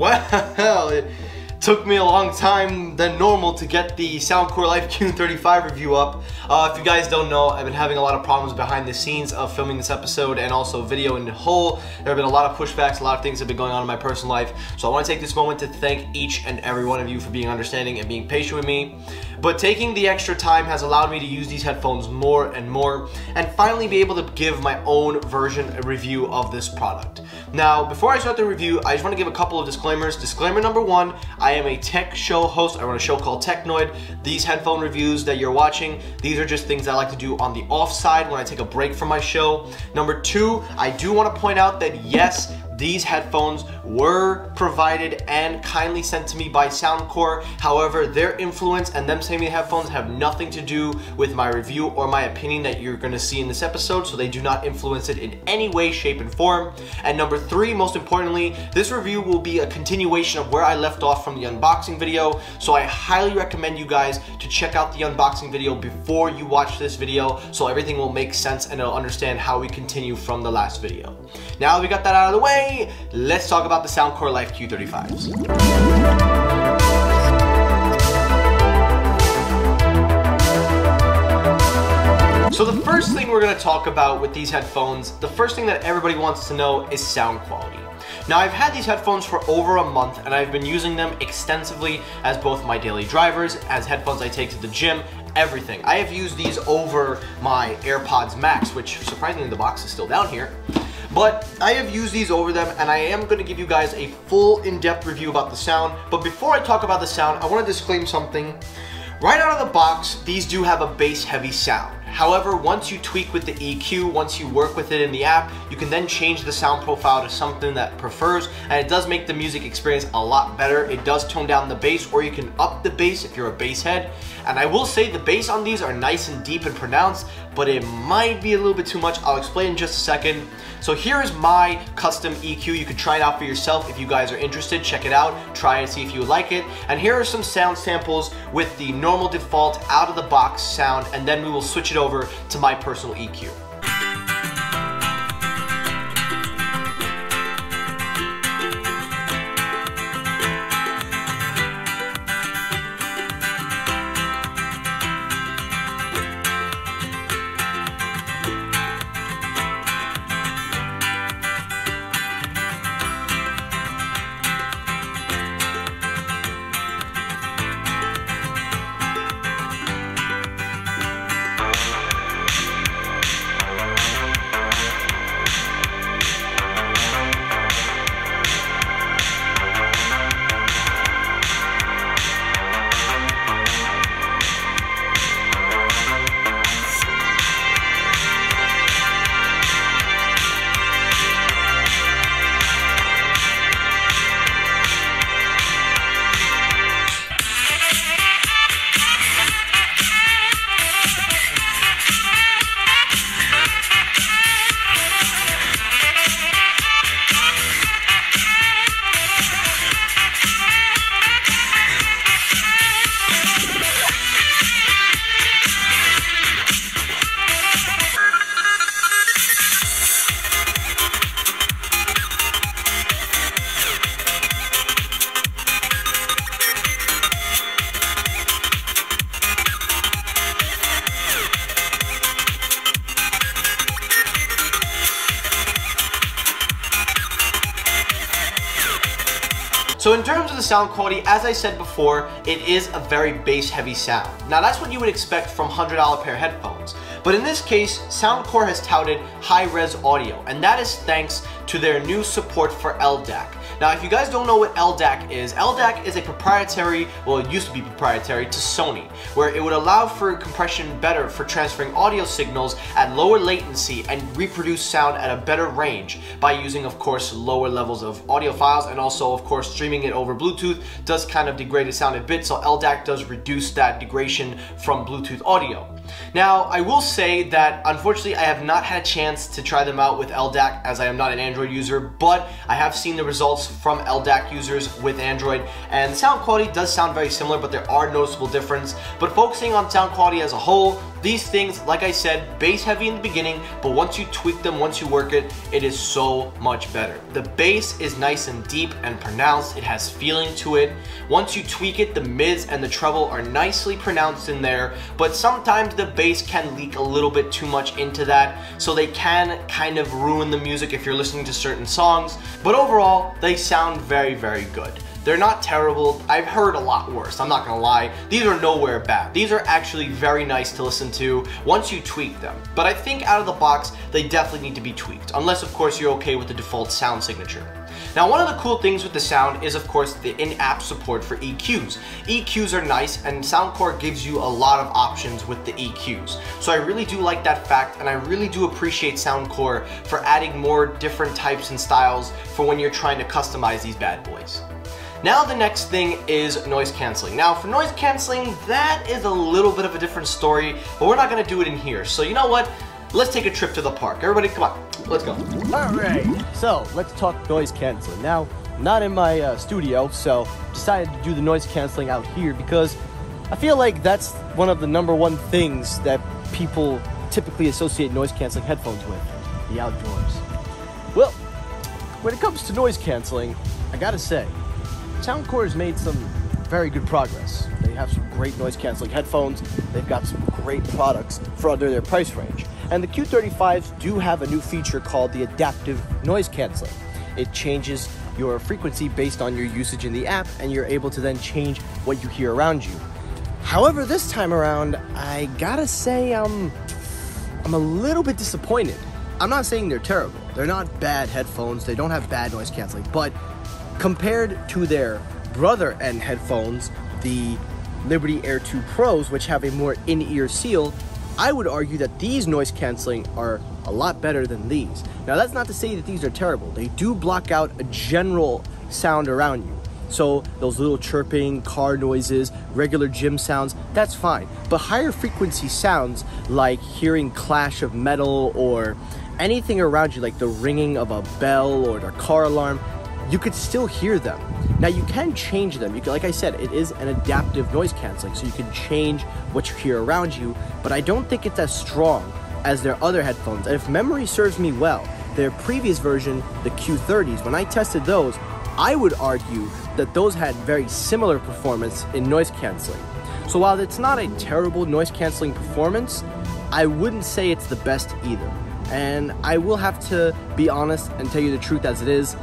Well, it took me a long time than normal to get the Soundcore Life Q35 review up. Uh, if you guys don't know, I've been having a lot of problems behind the scenes of filming this episode and also video in the whole. There have been a lot of pushbacks, a lot of things have been going on in my personal life. So I want to take this moment to thank each and every one of you for being understanding and being patient with me. But taking the extra time has allowed me to use these headphones more and more and finally be able to give my own version a review of this product. Now, before I start the review, I just want to give a couple of disclaimers. Disclaimer number one, I am a tech show host. I run a show called Technoid. These headphone reviews that you're watching, these are just things I like to do on the off side when I take a break from my show. Number two, I do want to point out that yes, these headphones were provided and kindly sent to me by Soundcore. However, their influence and them sending me the headphones have nothing to do with my review or my opinion that you're gonna see in this episode, so they do not influence it in any way, shape, and form. And number three, most importantly, this review will be a continuation of where I left off from the unboxing video, so I highly recommend you guys to check out the unboxing video before you watch this video, so everything will make sense and it'll understand how we continue from the last video. Now we got that out of the way, let's talk about the Soundcore Life Q35s. So the first thing we're going to talk about with these headphones, the first thing that everybody wants to know is sound quality. Now I've had these headphones for over a month and I've been using them extensively as both my daily drivers, as headphones I take to the gym, everything. I have used these over my AirPods Max, which surprisingly the box is still down here. But I have used these over them and I am going to give you guys a full in-depth review about the sound. But before I talk about the sound, I want to disclaim something. Right out of the box, these do have a bass heavy sound. However, once you tweak with the EQ, once you work with it in the app, you can then change the sound profile to something that prefers, and it does make the music experience a lot better. It does tone down the bass, or you can up the bass if you're a bass head. And I will say the bass on these are nice and deep and pronounced, but it might be a little bit too much. I'll explain in just a second. So here is my custom EQ. You can try it out for yourself if you guys are interested. Check it out, try and see if you like it. And here are some sound samples with the normal default out of the box sound, and then we will switch it over to my personal EQ. So in terms of the sound quality, as I said before, it is a very bass heavy sound. Now that's what you would expect from $100 pair headphones. But in this case, Soundcore has touted high-res audio, and that is thanks to their new support for LDAC. Now, if you guys don't know what LDAC is, LDAC is a proprietary, well, it used to be proprietary to Sony, where it would allow for compression better for transferring audio signals at lower latency and reproduce sound at a better range by using, of course, lower levels of audio files and also, of course, streaming it over Bluetooth does kind of degrade the sound a bit, so LDAC does reduce that degradation from Bluetooth audio. Now, I will say that unfortunately I have not had a chance to try them out with LDAC as I am not an Android user, but I have seen the results from LDAC users with Android, and sound quality does sound very similar, but there are noticeable differences. But focusing on sound quality as a whole, These things, like I said, bass heavy in the beginning, but once you tweak them, once you work it, it is so much better. The bass is nice and deep and pronounced, it has feeling to it. Once you tweak it, the mids and the treble are nicely pronounced in there, but sometimes the bass can leak a little bit too much into that, so they can kind of ruin the music if you're listening to certain songs, but overall, they sound very, very good. They're not terrible. I've heard a lot worse, I'm not gonna lie. These are nowhere bad. These are actually very nice to listen to once you tweak them. But I think out of the box, they definitely need to be tweaked, unless of course you're okay with the default sound signature. Now one of the cool things with the sound is of course the in-app support for EQs. EQs are nice and Soundcore gives you a lot of options with the EQs. So I really do like that fact and I really do appreciate Soundcore for adding more different types and styles for when you're trying to customize these bad boys. Now the next thing is noise canceling. Now for noise canceling, that is a little bit of a different story, but we're not gonna do it in here. So you know what? Let's take a trip to the park. Everybody come on, let's go. All right, so let's talk noise canceling. Now, not in my uh, studio, so decided to do the noise canceling out here because I feel like that's one of the number one things that people typically associate noise canceling headphones with, the outdoors. Well, when it comes to noise canceling, I gotta say, Soundcore has made some very good progress. They have some great noise canceling headphones. They've got some great products for under their price range. And the Q35s do have a new feature called the adaptive noise canceling. It changes your frequency based on your usage in the app, and you're able to then change what you hear around you. However, this time around, I gotta say I'm I'm a little bit disappointed. I'm not saying they're terrible. They're not bad headphones. They don't have bad noise canceling, but compared to their brother end headphones, the Liberty Air 2 Pros, which have a more in-ear seal, I would argue that these noise canceling are a lot better than these. Now that's not to say that these are terrible. They do block out a general sound around you. So those little chirping, car noises, regular gym sounds, that's fine. But higher frequency sounds like hearing clash of metal or anything around you like the ringing of a bell or the car alarm, you could still hear them. Now you can change them. You can, like I said, it is an adaptive noise canceling, so you can change what you hear around you. But I don't think it's as strong as their other headphones. And if memory serves me well, their previous version, the Q30s, when I tested those, I would argue that those had very similar performance in noise canceling. So while it's not a terrible noise canceling performance, I wouldn't say it's the best either. And I will have to be honest and tell you the truth as it is.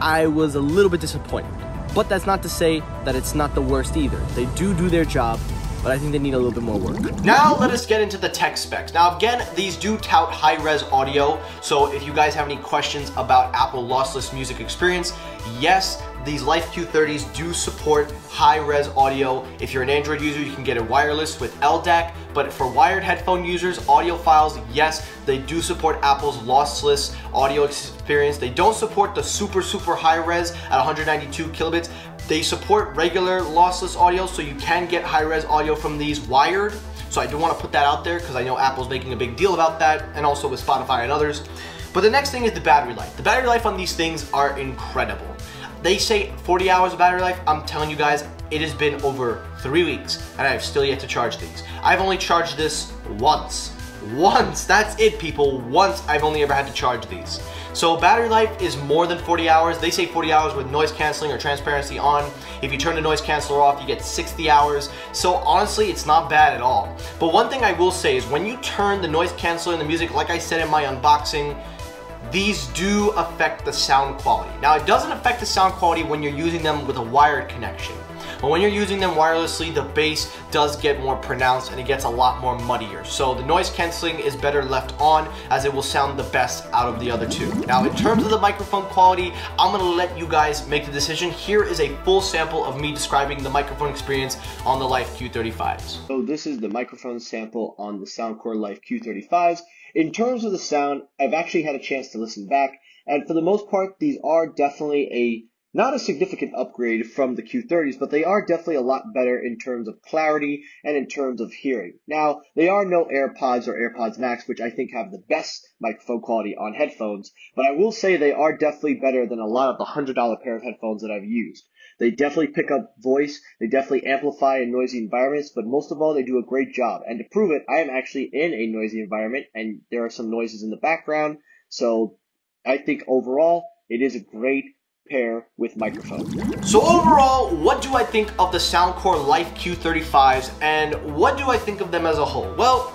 I was a little bit disappointed. But that's not to say that it's not the worst either. They do do their job, but I think they need a little bit more work. Now let us get into the tech specs. Now again, these do tout high-res audio, so if you guys have any questions about Apple lossless music experience, yes, these Life Q30s do support high-res audio. If you're an Android user, you can get it wireless with LDAC, but for wired headphone users, audiophiles, yes, they do support Apple's lossless audio experience. They don't support the super, super high-res at 192 kilobits. They support regular lossless audio, so you can get high-res audio from these wired. So I do want to put that out there because I know Apple's making a big deal about that, and also with Spotify and others. But the next thing is the battery life. The battery life on these things are incredible. They say 40 hours of battery life. I'm telling you guys, it has been over three weeks and I've still yet to charge these. I've only charged this once. Once, that's it people, once I've only ever had to charge these. So battery life is more than 40 hours. They say 40 hours with noise canceling or transparency on. If you turn the noise canceller off, you get 60 hours. So honestly, it's not bad at all. But one thing I will say is when you turn the noise canceller and the music, like I said in my unboxing, these do affect the sound quality. Now it doesn't affect the sound quality when you're using them with a wired connection. But when you're using them wirelessly, the bass does get more pronounced and it gets a lot more muddier. So the noise canceling is better left on as it will sound the best out of the other two. Now in terms of the microphone quality, I'm gonna let you guys make the decision. Here is a full sample of me describing the microphone experience on the Life Q35s. So this is the microphone sample on the Soundcore Life Q35s. In terms of the sound, I've actually had a chance to listen back, and for the most part, these are definitely a not a significant upgrade from the Q30s, but they are definitely a lot better in terms of clarity and in terms of hearing. Now, they are no AirPods or AirPods Max, which I think have the best microphone quality on headphones, but I will say they are definitely better than a lot of the $100 pair of headphones that I've used. They definitely pick up voice, they definitely amplify in noisy environments, but most of all, they do a great job. And to prove it, I am actually in a noisy environment, and there are some noises in the background, so I think overall, it is a great pair with microphone. So overall, what do I think of the Soundcore Life Q35s and what do I think of them as a whole? Well,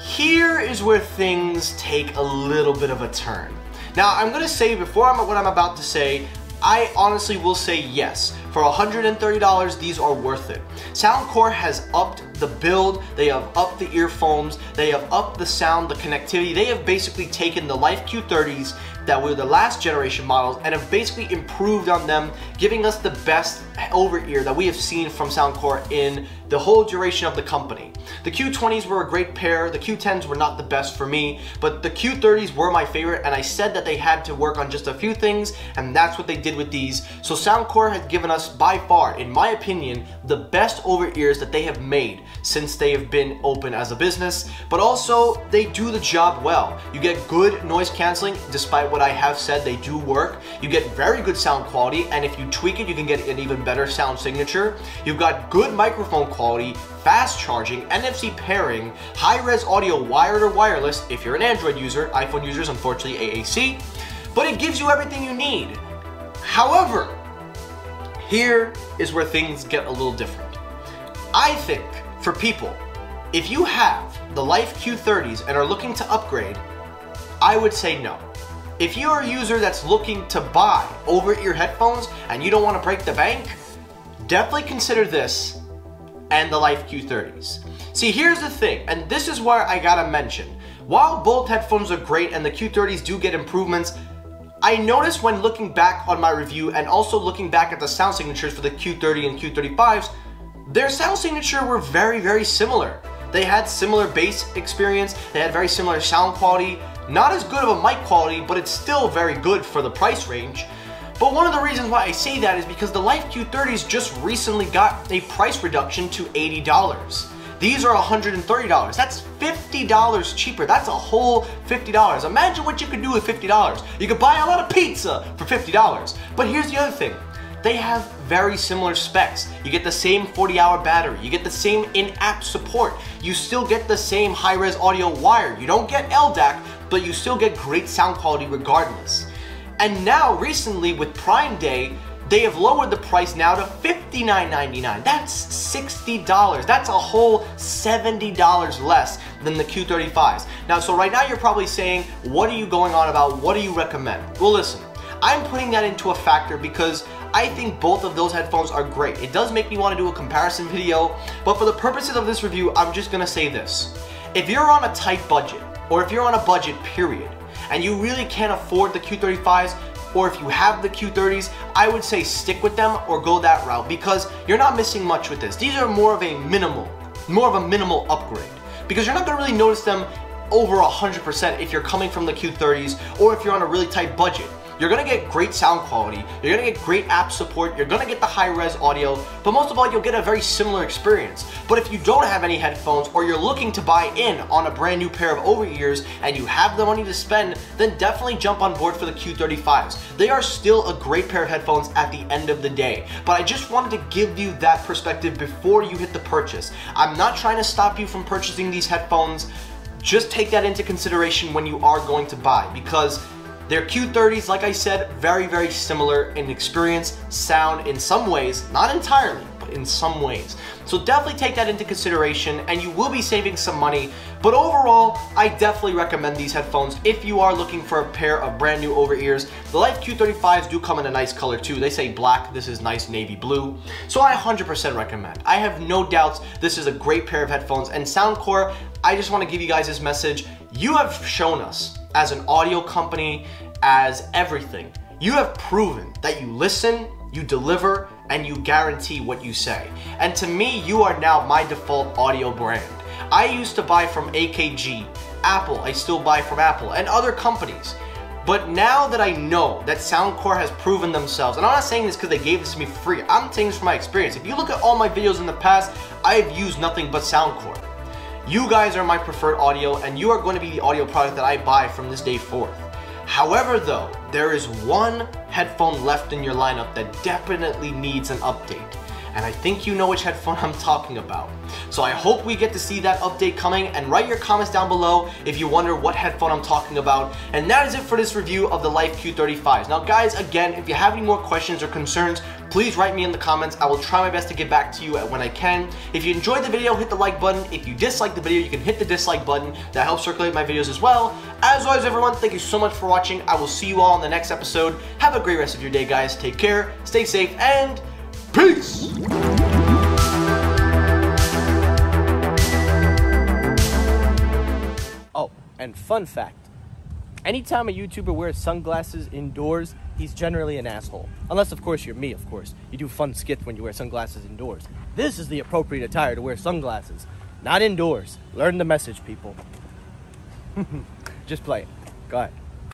here is where things take a little bit of a turn. Now, I'm gonna say before I'm, what I'm about to say, I honestly will say yes. For $130, these are worth it. Soundcore has upped the build, they have upped the earphones, they have upped the sound, the connectivity. They have basically taken the Life Q30s that were the last generation models and have basically improved on them, giving us the best over-ear that we have seen from Soundcore in the whole duration of the company. The Q20s were a great pair, the Q10s were not the best for me, but the Q30s were my favorite and I said that they had to work on just a few things and that's what they did with these. So Soundcore has given us by far, in my opinion, the best over-ears that they have made since they have been open as a business, but also they do the job well. You get good noise canceling despite what I have said, they do work. You get very good sound quality, and if you tweak it, you can get an even better sound signature. You've got good microphone quality, fast charging, NFC pairing, high-res audio wired or wireless if you're an Android user, iPhone users unfortunately AAC, but it gives you everything you need. However, here is where things get a little different. I think for people, if you have the Life Q30s and are looking to upgrade, I would say no. If you're a user that's looking to buy over-ear headphones and you don't want to break the bank, definitely consider this and the Life Q30s. See, here's the thing, and this is where I gotta mention. While both headphones are great and the Q30s do get improvements, I noticed when looking back on my review and also looking back at the sound signatures for the Q30 and Q35s, their sound signature were very, very similar. They had similar bass experience, they had very similar sound quality, not as good of a mic quality, but it's still very good for the price range. But one of the reasons why I say that is because the Life Q30s just recently got a price reduction to $80. These are $130. That's $50 cheaper. That's a whole $50. Imagine what you could do with $50. You could buy a lot of pizza for $50. But here's the other thing. They have very similar specs. You get the same 40 hour battery. You get the same in-app support. You still get the same high-res audio wire. You don't get LDAC, but you still get great sound quality regardless. And now, recently, with Prime Day, they have lowered the price now to $59.99. That's $60. That's a whole $70 less than the Q35s. Now, so right now you're probably saying, what are you going on about? What do you recommend? Well, listen, I'm putting that into a factor because I think both of those headphones are great. It does make me want to do a comparison video, but for the purposes of this review, I'm just gonna say this. If you're on a tight budget, or if you're on a budget period, and you really can't afford the Q35s, or if you have the Q30s, I would say stick with them or go that route because you're not missing much with this. These are more of a minimal, more of a minimal upgrade because you're not gonna really notice them over 100% if you're coming from the Q30s or if you're on a really tight budget. You're gonna get great sound quality, you're gonna get great app support, you're gonna get the high-res audio, but most of all, you'll get a very similar experience. But if you don't have any headphones or you're looking to buy in on a brand new pair of over-ears and you have the money to spend, then definitely jump on board for the Q35s. They are still a great pair of headphones at the end of the day, but I just wanted to give you that perspective before you hit the purchase. I'm not trying to stop you from purchasing these headphones, just take that into consideration when you are going to buy because their Q30s, like I said, very, very similar in experience, sound in some ways, not entirely, but in some ways. So definitely take that into consideration and you will be saving some money. But overall, I definitely recommend these headphones if you are looking for a pair of brand new over-ears. The Life Q35s do come in a nice color too. They say black, this is nice navy blue. So I 100% recommend. I have no doubts this is a great pair of headphones and Soundcore, I just want to give you guys this message. You have shown us as an audio company, as everything. You have proven that you listen, you deliver, and you guarantee what you say. And to me, you are now my default audio brand. I used to buy from AKG, Apple, I still buy from Apple, and other companies. But now that I know that Soundcore has proven themselves, and I'm not saying this because they gave this to me free, I'm saying this from my experience. If you look at all my videos in the past, I've used nothing but Soundcore. You guys are my preferred audio, and you are going to be the audio product that I buy from this day forth. However, though, there is one headphone left in your lineup that definitely needs an update and I think you know which headphone I'm talking about. So I hope we get to see that update coming and write your comments down below if you wonder what headphone I'm talking about. And that is it for this review of the Life Q35s. Now guys, again, if you have any more questions or concerns, please write me in the comments. I will try my best to get back to you when I can. If you enjoyed the video, hit the like button. If you dislike the video, you can hit the dislike button. That helps circulate my videos as well. As always, everyone, thank you so much for watching. I will see you all in the next episode. Have a great rest of your day, guys. Take care, stay safe, and Peace! Oh, and fun fact. Anytime a YouTuber wears sunglasses indoors, he's generally an asshole. Unless, of course, you're me, of course. You do fun skits when you wear sunglasses indoors. This is the appropriate attire to wear sunglasses. Not indoors. Learn the message, people. Just play it. Go ahead.